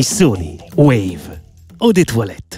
Missoni, Wave o The Toilette.